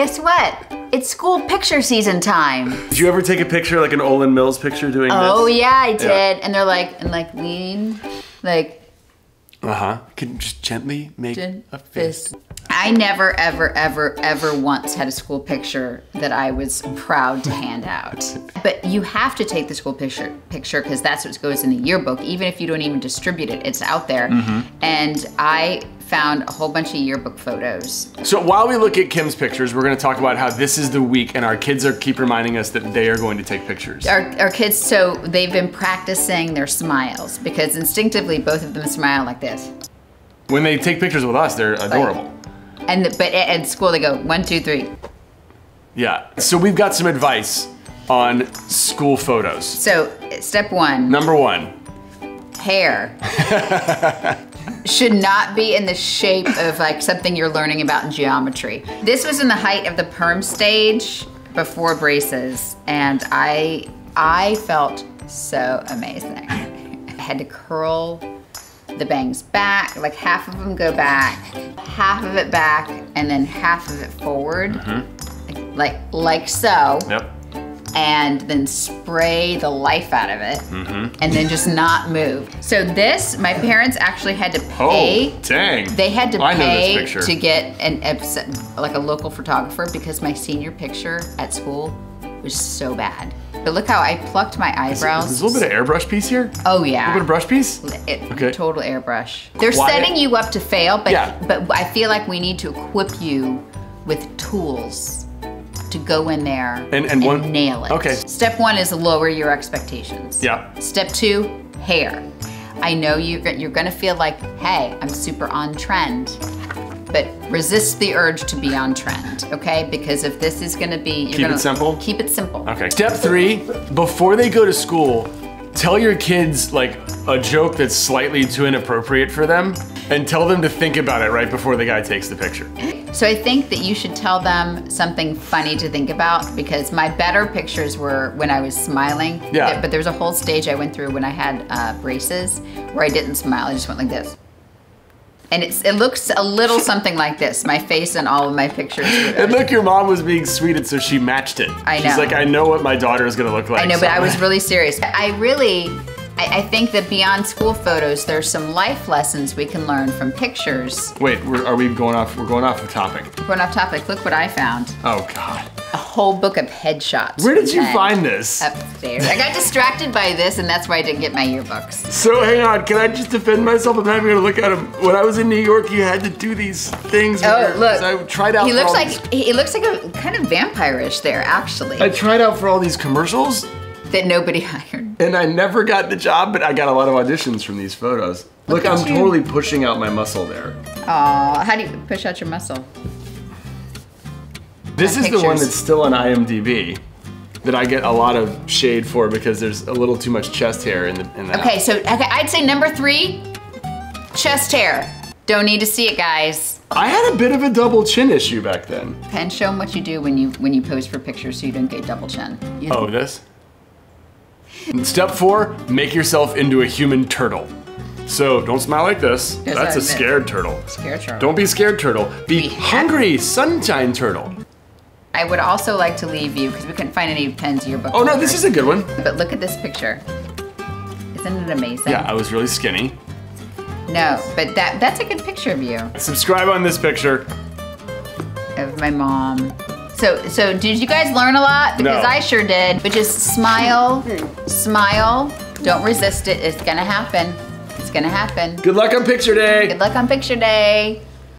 guess what? It's school picture season time. Did you ever take a picture, like an Olan Mills picture doing this? Oh this? yeah, I did. Yeah. And they're like, and like lean, like Uh-huh. Can you just gently make Gin- a fist. I never, ever, ever, ever once had a school picture that I was proud to hand out. But you have to take the school picture picture because that's what goes in the yearbook. Even if you don't even distribute it, it's out there. Mm-hmm. And I found a whole bunch of yearbook photos. So while we look at Kim's pictures, we're gonna talk about how this is the week and our kids are keep reminding us that they are going to take pictures. Our, our kids, so they've been practicing their smiles because instinctively both of them smile like this. When they take pictures with us, they're adorable. And the, but at school they go one, two, three. Yeah. So we've got some advice on school photos. So step one, Number one, hair should not be in the shape of like something you're learning about in geometry. This was in the height of the perm stage before braces, and I I felt so amazing. I had to curl the bangs back, like half of them go back, half of it back, and then half of it forward, like like so yep. and then spray the life out of it Mm-hmm. and then just not move. So this, my parents actually had to pay. Oh, dang. They had to I pay to get an like a local photographer because my senior picture at school was so bad. But look how I plucked my eyebrows. There's a little bit of airbrush piece here. Oh yeah. A little bit of brush piece. It, Okay. Total airbrush. They're Why- setting you up to fail, but Yeah. but I feel like we need to equip you with tools to go in there And- and one- nail it. okay. Step one is lower your expectations. Yeah. Step two, hair. I know you're, you're gonna feel like, hey, I'm super on trend, but resist the urge to be on trend, okay? Because if this is gonna be, you're Keep it gonna simple? Keep it simple. Okay. Step three, before they go to school, tell your kids like a joke that's slightly too inappropriate for them and tell them to think about it right before the guy takes the picture. So I think that you should tell them something funny to think about because my better pictures were when I was smiling. Yeah. There- But there's a whole stage I went through when I had uh, braces where I didn't smile. I just went like this. And it's, it looks a little something like this. My face and all of my pictures. And look, your mom was being sweet, and so she matched it. I know. She's like, I know what my daughter is gonna look like. I know, so but I was really serious. I really, I, I think that beyond school photos, there's some life lessons we can learn from pictures. Wait, we're, are we going off? We're going off the topic. We're Going off topic, look what I found. Oh God. Whole book of headshots. Where did you find this? upstairs. I got distracted by this, and that's why I didn't get my yearbooks. So hang on, can I just defend myself? I'm not even gonna look at him. When I was in New York, you had to do these things. Oh, look. I tried out. He for looks all like he looks like a kind of vampire-ish there, actually. I tried out for all these commercials, that nobody hired. and I never got the job, but I got a lot of auditions from these photos. Look, Look I'm you. totally pushing out my muscle there. Aw, how do you push out your muscle? This is the one that's still on IMDb that I get a lot of shade for because there's a little too much chest hair in the in that. Okay, so okay, I'd say number three, chest hair. Don't need to see it, guys. I had a bit of a double chin issue back then. Penn, show them what you do when you when you pose for pictures so you don't get double chin. You- Oh, this? Step four, make yourself into a human turtle. So don't smile like this. That's a, admit. scared turtle. Scared turtle. Don't be scared turtle. Be Be hungry sunshine turtle. I would also like to leave you because we couldn't find any pens in your book. Oh no, this is a good one. But look at this picture. Isn't it amazing? Yeah, I was really skinny. No, but that that's a good picture of you, Subscribe on this picture. of my mom. So so did you guys learn a lot? Because No. I sure did. But just smile, smile. Don't resist it. It's gonna happen. It's gonna happen. Good luck on picture day. Good luck on picture day.